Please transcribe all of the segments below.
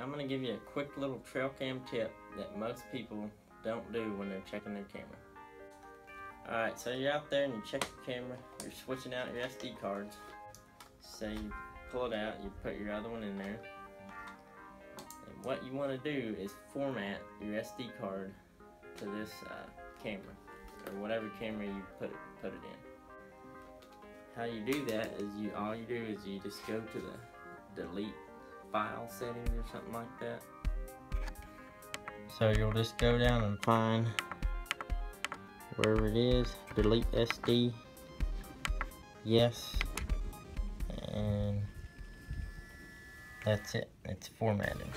I'm going to give you a quick little trail cam tip that most people don't do when they're checking their camera. Alright, so you're out there and you check your camera, you're switching out your SD cards. So you pull it out, you put your other one in there. And what you want to do is format your SD card to this uh, camera, or whatever camera you put it, put it in. How you do that is you all you do is you just go to the delete file settings or something like that. So you'll just go down and find wherever it is, delete SD, yes, and that's it, it's formatting.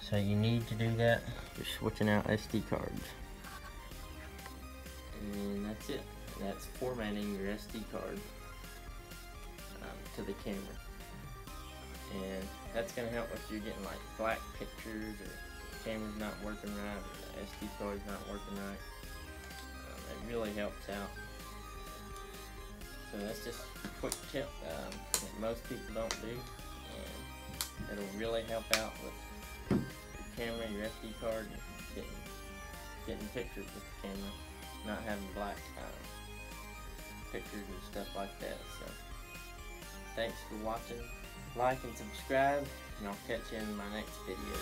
So you need to do that, you're switching out SD cards. And that's it, that's formatting your SD card the camera. And that's going to help if you're getting like black pictures or camera's not working right or the SD card's not working right. Um, it really helps out. So that's just a quick tip um, that most people don't do and it'll really help out with your camera, your SD card, and getting, getting pictures with the camera, not having black uh, pictures and stuff like that. So. Thanks for watching. Like and subscribe, and I'll catch you in my next video.